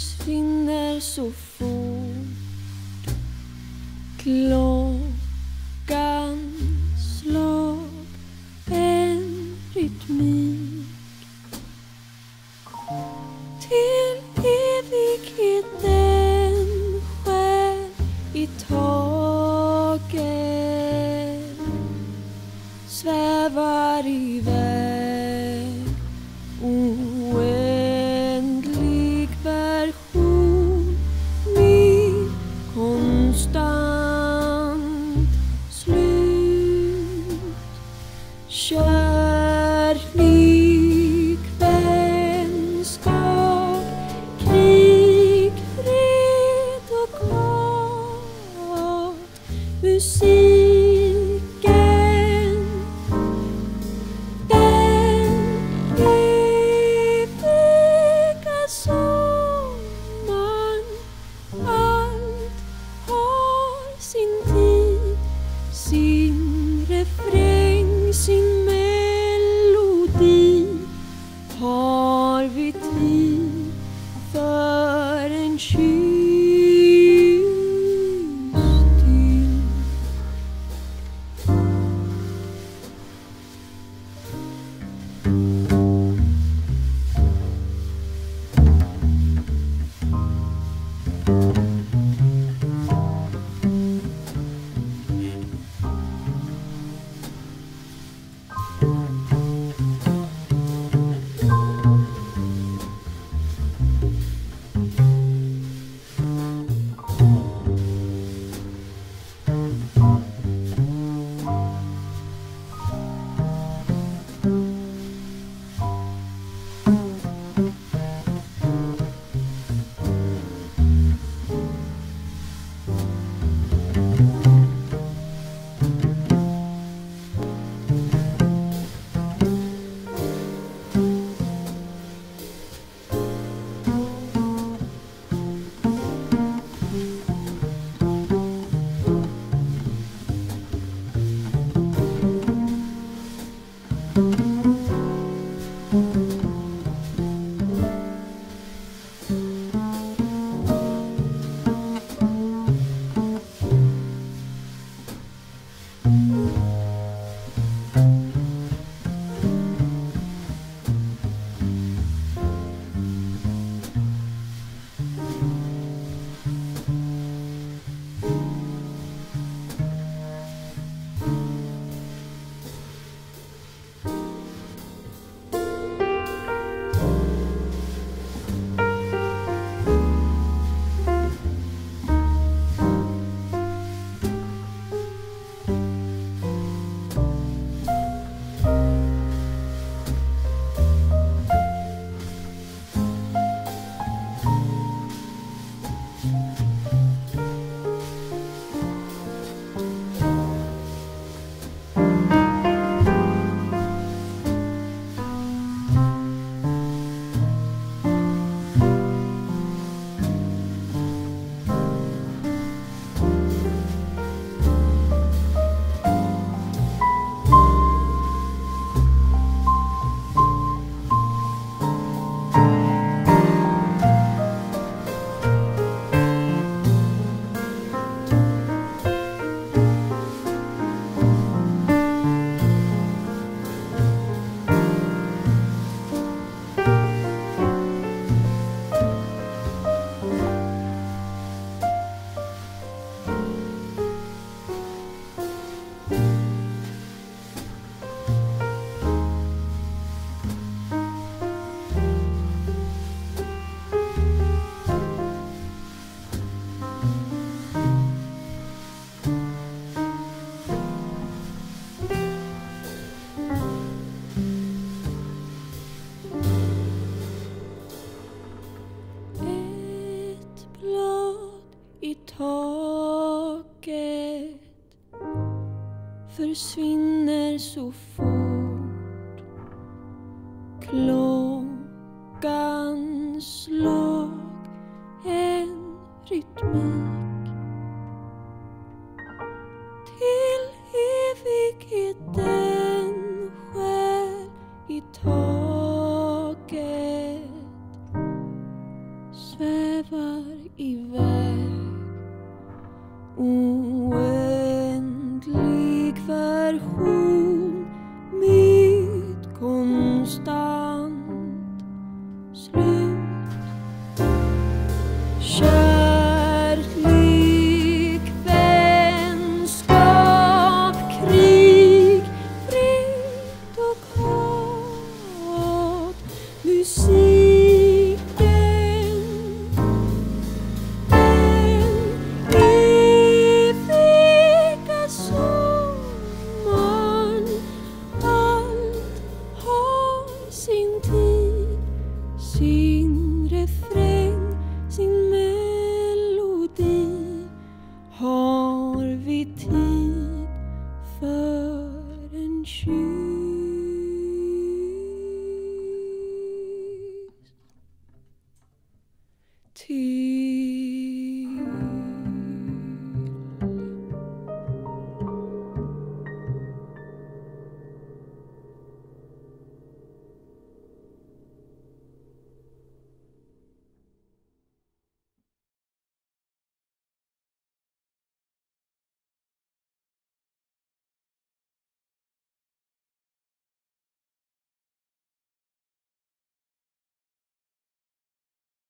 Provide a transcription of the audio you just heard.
försvinner så fort. Klockan slår en rytmik. Till evigheten skär i taket svävar iväg see. Försvinner så fort Klockan slag, en rytmik